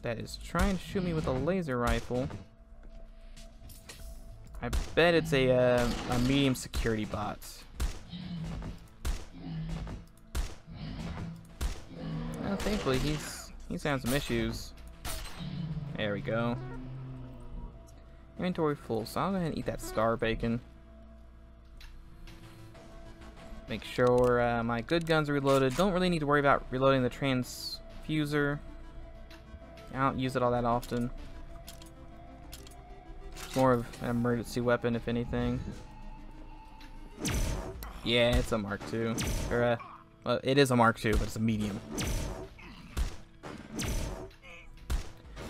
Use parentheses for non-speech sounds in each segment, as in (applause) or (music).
that is trying to shoot me with a laser rifle. I bet it's a, uh, a medium security bot. Well, thankfully he's he's having some issues. There we go. Inventory full, so I'll go ahead and eat that star bacon. Make sure uh, my good guns are reloaded. Don't really need to worry about reloading the transfuser. I don't use it all that often. It's more of an emergency weapon, if anything. Yeah, it's a Mark II. Or, uh, well, it is a Mark II, but it's a medium.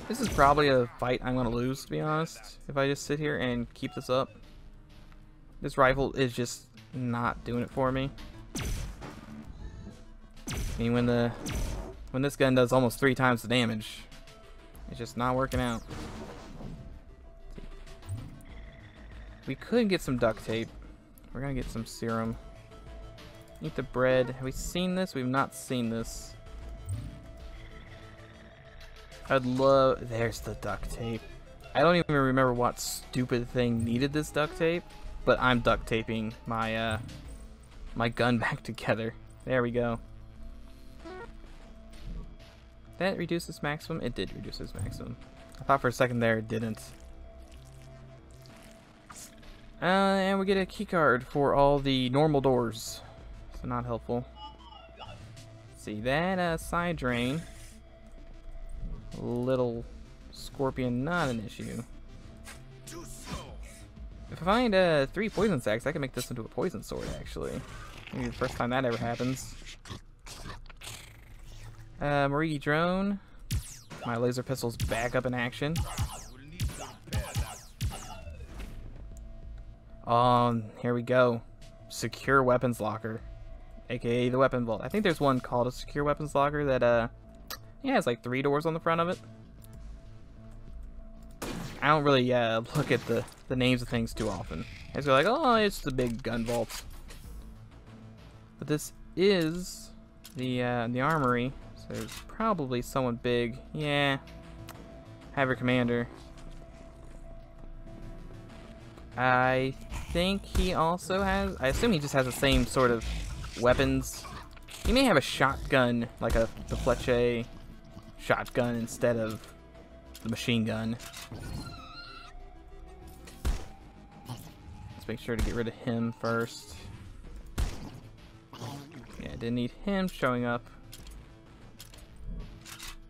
This is probably a fight I'm going to lose, to be honest, if I just sit here and keep this up. This rifle is just not doing it for me. I mean, when the when this gun does almost three times the damage, it's just not working out. We could get some duct tape. We're gonna get some serum. Eat the bread. Have we seen this? We've not seen this. I'd love... There's the duct tape. I don't even remember what stupid thing needed this duct tape, but I'm duct taping my, uh, my gun (laughs) back together. There we go. That reduces maximum? It did reduce its maximum. I thought for a second there it didn't. Uh, and we get a keycard for all the normal doors. So not helpful. see, that uh, side drain. Little scorpion, not an issue. If I find uh, three poison sacks, I can make this into a poison sword, actually. Maybe the first time that ever happens. Uh, Morrigi drone. My laser pistol's back up in action. Um, here we go. Secure weapons locker. AKA the weapon vault. I think there's one called a secure weapons locker that, uh, yeah, has like three doors on the front of it. I don't really uh, look at the, the names of things too often. It's like, oh, it's the big gun vault. But this is the uh, the armory, there's probably someone big. Yeah, have your commander. I think he also has. I assume he just has the same sort of weapons. He may have a shotgun, like a the Fleche shotgun instead of the machine gun. Let's make sure to get rid of him first. Yeah, didn't need him showing up.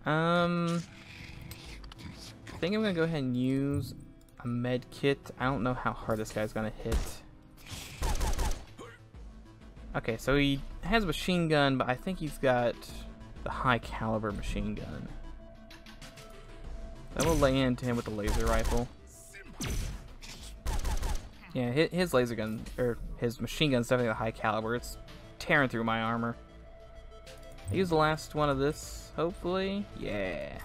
Um, I think I'm gonna go ahead and use a med kit. I don't know how hard this guy's gonna hit. Okay, so he has a machine gun, but I think he's got the high caliber machine gun. I will lay into him with the laser rifle. Yeah, his laser gun, or his machine gun's definitely the high caliber. It's tearing through my armor. Use the last one of this, hopefully. Yeah.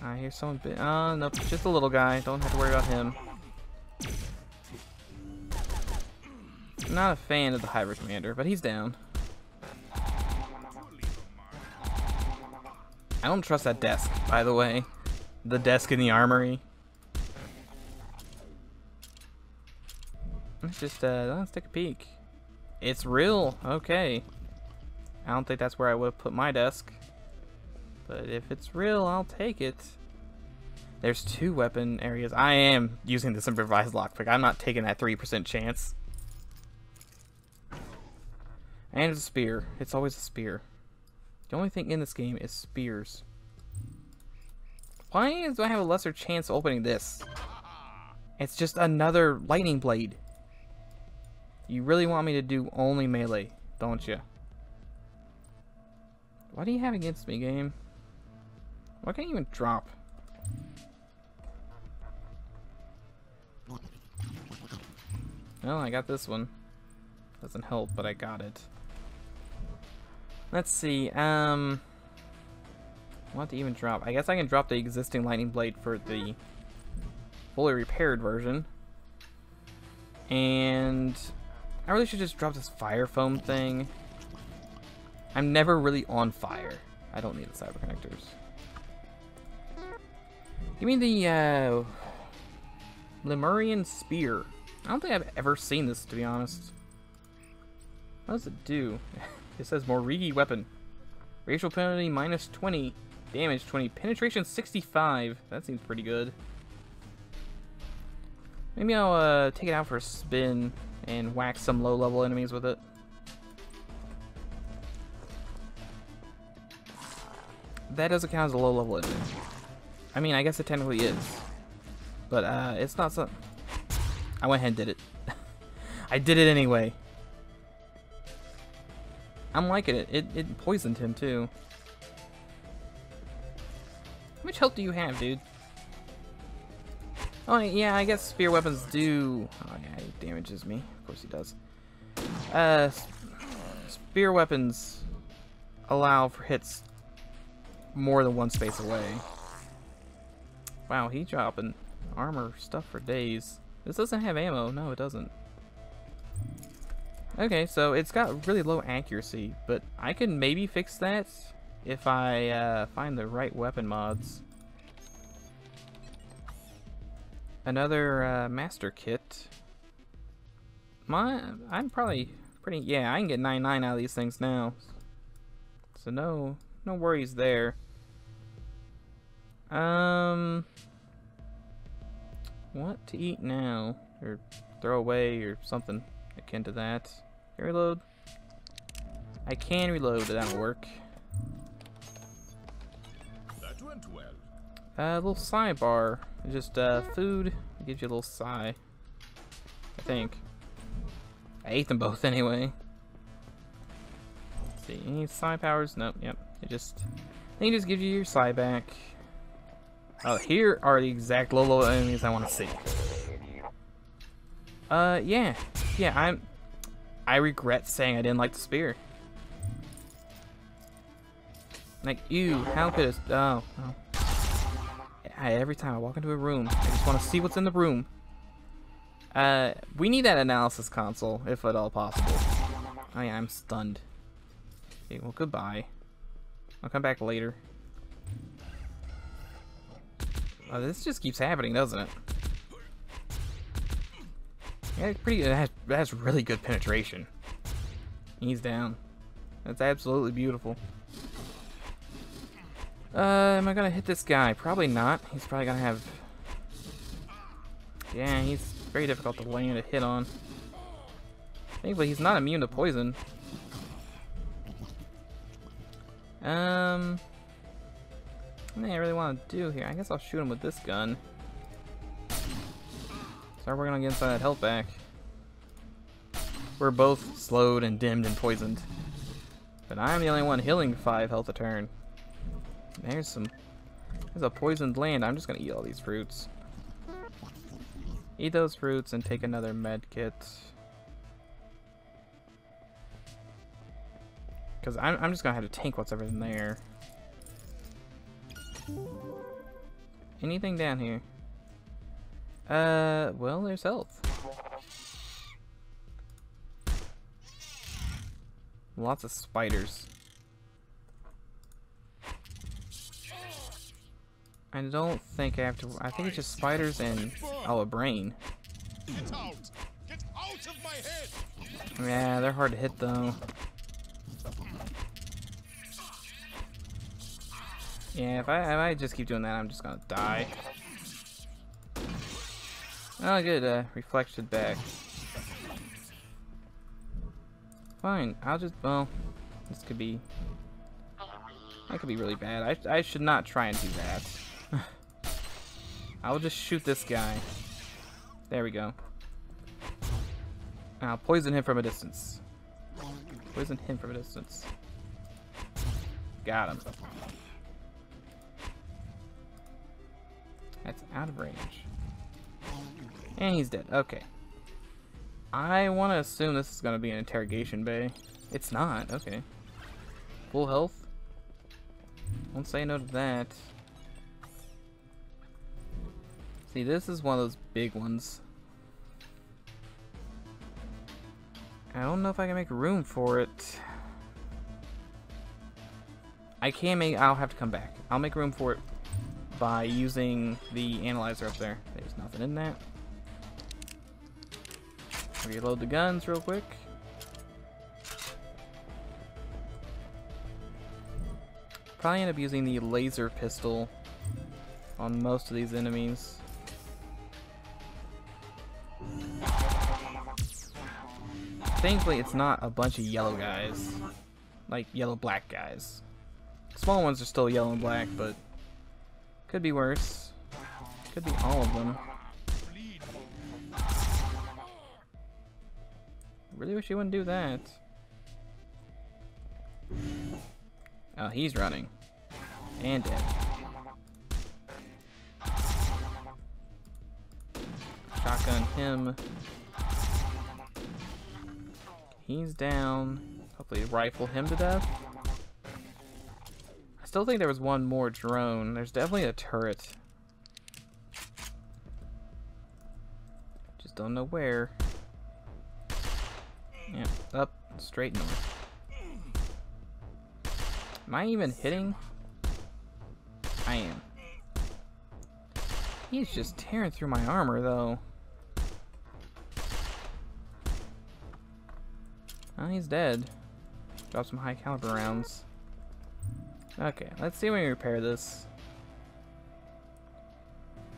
I hear someone bit. Oh, nope, just a little guy. Don't have to worry about him. I'm not a fan of the hybrid commander, but he's down. I don't trust that desk, by the way. The desk in the armory. Let's just, uh, let's take a peek. It's real. Okay. I don't think that's where I would have put my desk. But if it's real, I'll take it. There's two weapon areas. I am using this improvised lockpick. I'm not taking that 3% chance. And it's a spear. It's always a spear. The only thing in this game is spears. Why do I have a lesser chance opening this? It's just another lightning blade. You really want me to do only melee, don't you? What do you have against me, game? Why can't you even drop? Well, I got this one. Doesn't help, but I got it. Let's see, um... What to even drop? I guess I can drop the existing lightning blade for the fully repaired version. And I really should just drop this fire foam thing. I'm never really on fire. I don't need the cyber connectors. Give me the uh, Lemurian Spear. I don't think I've ever seen this, to be honest. What does it do? (laughs) it says Morrigi weapon. Racial penalty minus 20. Damage 20. Penetration 65. That seems pretty good. Maybe I'll uh, take it out for a spin and whack some low-level enemies with it. That doesn't count as a low-level enemy. I mean, I guess it technically is. But uh, it's not so... I went ahead and did it. (laughs) I did it anyway. I'm liking it. It, it poisoned him, too. How much health do you have, dude? Oh, yeah, I guess spear weapons do... Oh, yeah, he damages me. Of course he does. Uh, spear weapons allow for hits more than one space away. Wow, he dropping armor stuff for days. This doesn't have ammo. No, it doesn't. Okay, so it's got really low accuracy, but I can maybe fix that if I uh, find the right weapon mods. Another uh, master kit. My, I'm probably pretty, yeah, I can get 99 out of these things now. So no, no worries there. Um, what to eat now? Or throw away or something akin to that. Can I reload? I can reload, that'll work. A uh, little sidebar. Just uh, food gives you a little psi. I think. I ate them both (laughs) anyway. Let's see, any psi powers? Nope, yep. It just, I think just gives you your psi back. Oh, here are the exact low low enemies I want to see. Uh, yeah. Yeah, I'm... I regret saying I didn't like the spear. Like, ew, how could it... Oh, oh. I, every time I walk into a room, I just want to see what's in the room. Uh, we need that analysis console, if at all possible. Oh I'm stunned. Okay, well, goodbye. I'll come back later. Oh, this just keeps happening, doesn't it? Yeah, pretty. It has, it has really good penetration. He's down. That's absolutely beautiful. Uh, am I gonna hit this guy? Probably not. He's probably gonna have... Yeah, he's very difficult to land a hit on. Thankfully, he's not immune to poison. Um... What I really want to do here? I guess I'll shoot him with this gun. Start working on getting some of that health back. We're both slowed and dimmed and poisoned. But I'm the only one healing 5 health a turn. There's some... There's a poisoned land. I'm just gonna eat all these fruits. Eat those fruits and take another med kit. Because I'm, I'm just gonna have to tank what's ever in there. Anything down here? Uh, well, there's health. Lots of spiders. I don't think I have to. I think it's just spiders and oh, a brain. Get out! Get out of my head! Yeah, they're hard to hit though. Yeah, if I, if I just keep doing that, I'm just gonna die. Oh, good, uh, reflected back. Fine, I'll just, well, this could be, that could be really bad. I, I should not try and do that. I'll just shoot this guy. There we go. I'll poison him from a distance. Poison him from a distance. Got him. That's out of range. And he's dead. Okay. I want to assume this is going to be an interrogation bay. It's not. Okay. Full health? Won't say no to that. See, this is one of those big ones. I don't know if I can make room for it. I can make, I'll have to come back. I'll make room for it by using the analyzer up there. There's nothing in that. Reload the guns real quick. Probably end up using the laser pistol on most of these enemies. Thankfully, it's not a bunch of yellow guys. Like, yellow-black guys. Small ones are still yellow and black, but could be worse. Could be all of them. Really wish he wouldn't do that. Oh, he's running. And dead. Shotgun him. He's down. Hopefully rifle him to death. I still think there was one more drone. There's definitely a turret. Just don't know where. Yeah, up, straight north. Am I even hitting? I am. He's just tearing through my armor, though. Oh, he's dead. Drop some high caliber rounds. Okay, let's see when we repair this.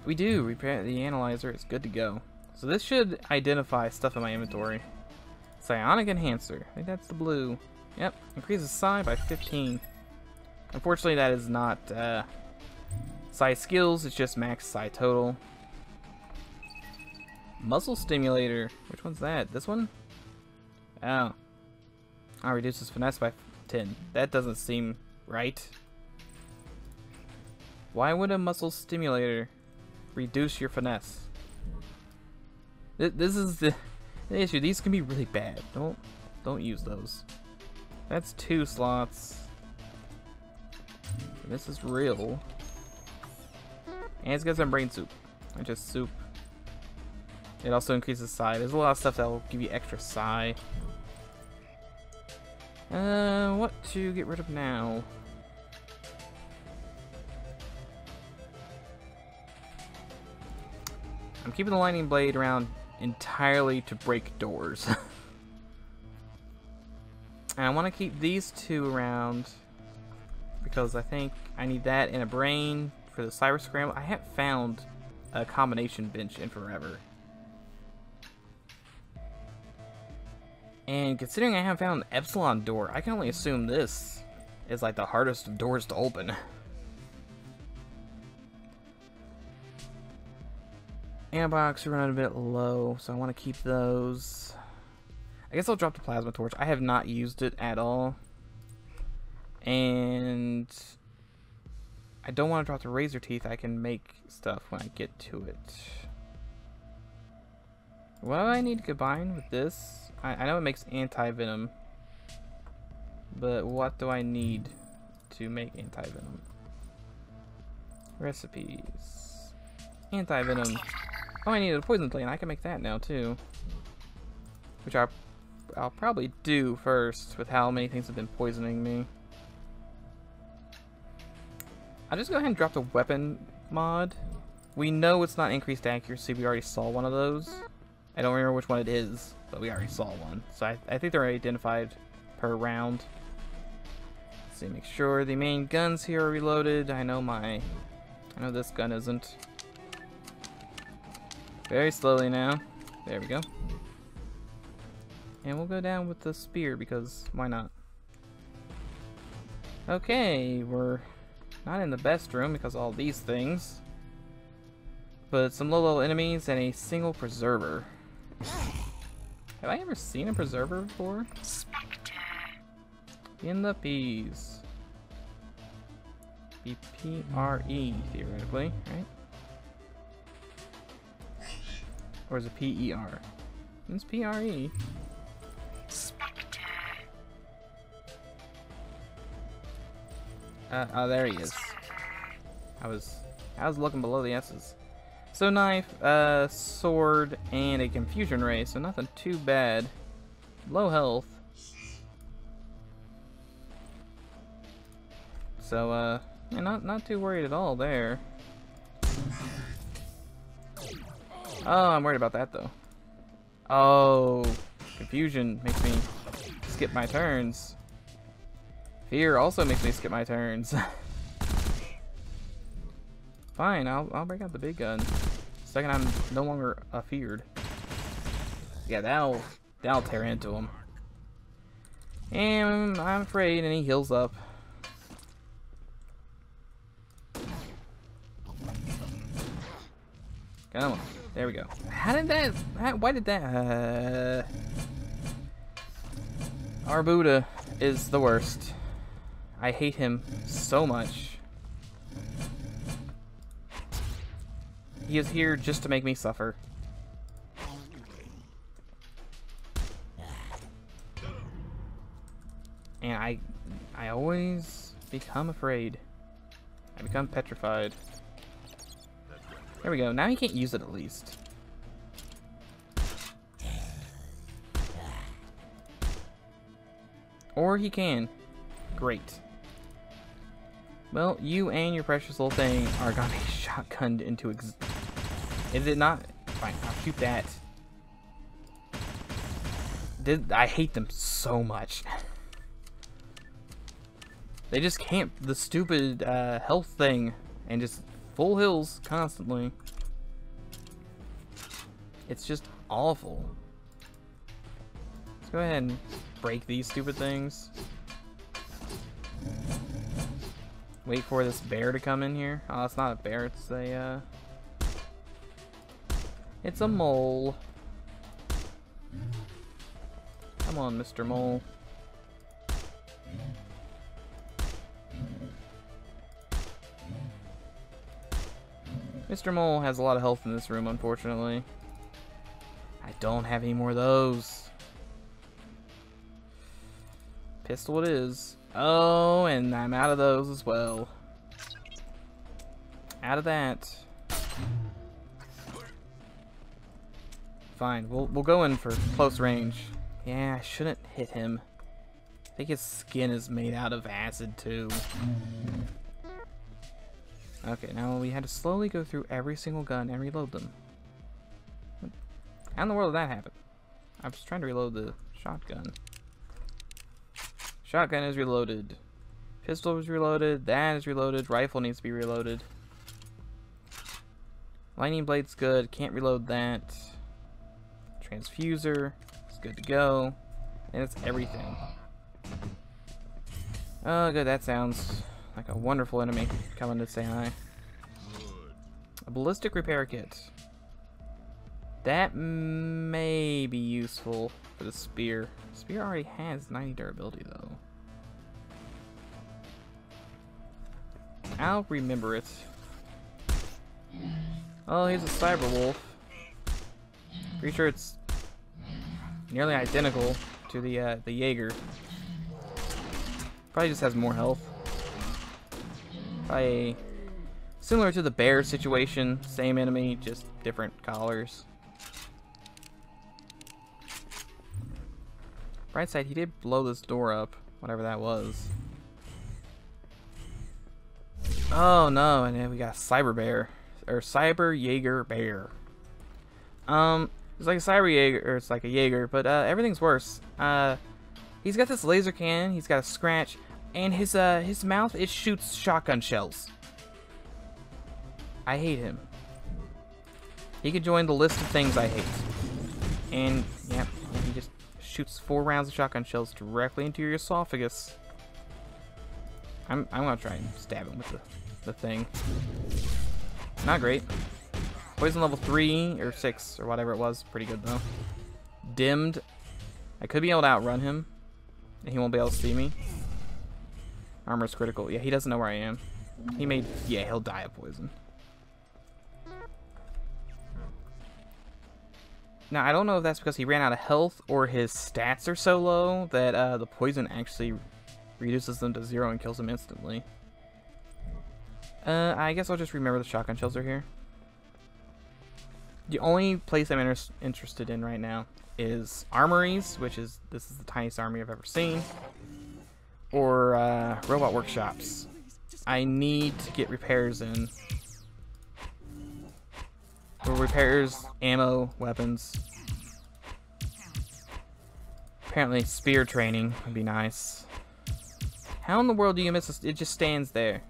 We do repair the analyzer. It's good to go. So this should identify stuff in my inventory. Psionic Enhancer. I think that's the blue. Yep, increases psi by 15. Unfortunately, that is not uh, psi skills. It's just max psi total. Muscle Stimulator. Which one's that? This one? Oh. Oh, reduces finesse by 10. That doesn't seem right. Why would a muscle stimulator reduce your finesse? This is the, the issue. These can be really bad. Don't don't use those. That's two slots. This is real. And it's got some brain soup. Or just soup. It also increases psi. There's a lot of stuff that will give you extra psi. Uh, what to get rid of now? I'm keeping the lightning blade around entirely to break doors. (laughs) and I want to keep these two around because I think I need that and a brain for the cyber scramble. I haven't found a combination bench in forever. And considering I haven't found an Epsilon door, I can only assume this is like the hardest of doors to open. Antibiotics are running a bit low, so I want to keep those. I guess I'll drop the plasma torch. I have not used it at all. And I don't want to drop the razor teeth. I can make stuff when I get to it. What do I need to combine with this? I, I know it makes anti-venom. But what do I need to make anti-venom? Recipes. Anti-venom. Oh, I need a poison gland. I can make that now, too. Which I'll, I'll probably do first with how many things have been poisoning me. I'll just go ahead and drop the weapon mod. We know it's not increased accuracy. We already saw one of those. I don't remember which one it is but we already saw one. So I, I think they're identified per round. Let's see, make sure the main guns here are reloaded. I know my, I know this gun isn't. Very slowly now. There we go. And we'll go down with the spear because why not? Okay, we're not in the best room because all these things. But some low level enemies and a single preserver. Have I ever seen a preserver before? Spectre. In the peas. Be P-R-E, theoretically, right? Or is it P-E-R? It's P-R-E. Spectre. Uh, oh, there he is. I was, I was looking below the S's. So knife, uh, sword, and a confusion ray, so nothing too bad. Low health. So, uh, yeah, not, not too worried at all there. Oh, I'm worried about that, though. Oh, confusion makes me skip my turns. Fear also makes me skip my turns. (laughs) Fine, I'll, I'll break out the big gun. Second I'm no longer uh, feared. Yeah, that'll, that'll tear into him. And I'm afraid, and he heals up. Come on. There we go. How did that... How, why did that... Uh, our Buddha is the worst. I hate him so much. He is here just to make me suffer. And I I always become afraid. I become petrified. There we go. Now he can't use it at least. Or he can. Great. Well, you and your precious little thing are gonna be (laughs) shotgunned into ex- Is it not? Fine, I'll keep that. Did I hate them so much. they just camp the stupid uh, health thing and just full hills constantly. It's just awful. Let's go ahead and break these stupid things. Wait for this bear to come in here. Oh, it's not a bear, it's a, uh... It's a mole. Come on, Mr. Mole. Mr. Mole has a lot of health in this room, unfortunately. I don't have any more of those. Pistol it is. Oh, and I'm out of those as well. Out of that. Fine, we'll, we'll go in for close range. Yeah, I shouldn't hit him. I think his skin is made out of acid too. Okay, now we had to slowly go through every single gun and reload them. How in the world did that happen? I was trying to reload the shotgun. Shotgun is reloaded. Pistol is reloaded. That is reloaded. Rifle needs to be reloaded. Lightning Blade's good. Can't reload that. Transfuser It's good to go. And it's everything. Oh, good. That sounds like a wonderful enemy coming to say hi. A ballistic repair kit. That may be useful for the spear. Spear already has 90 durability though. I'll remember it. Oh, he's a cyber wolf. Pretty sure it's nearly identical to the uh, the Jaeger. Probably just has more health. Probably similar to the bear situation, same enemy, just different collars. Bright side, he did blow this door up, whatever that was. Oh no, and then we got Cyber Bear. Or Cyber Jaeger Bear. Um, it's like a Cyber Jaeger, or it's like a Jaeger, but uh, everything's worse. Uh, he's got this laser cannon, he's got a scratch, and his uh his mouth it shoots shotgun shells. I hate him. He could join the list of things I hate. And yep, he just shoots four rounds of shotgun shells directly into your esophagus. I'm I'm gonna try and stab him with the, the thing. Not great. Poison level three or six or whatever it was, pretty good though. Dimmed. I could be able to outrun him, and he won't be able to see me. Armor's critical. Yeah, he doesn't know where I am. He may... Yeah, he'll die of poison. Now, I don't know if that's because he ran out of health or his stats are so low that uh, the poison actually reduces them to zero and kills them instantly. Uh, I guess I'll just remember the shotgun shells are here. The only place I'm inter interested in right now is armories, which is, this is the tiniest army I've ever seen or uh, robot workshops. I need to get repairs in. Repairs, ammo, weapons. Apparently spear training would be nice. How in the world do you miss this? It just stands there.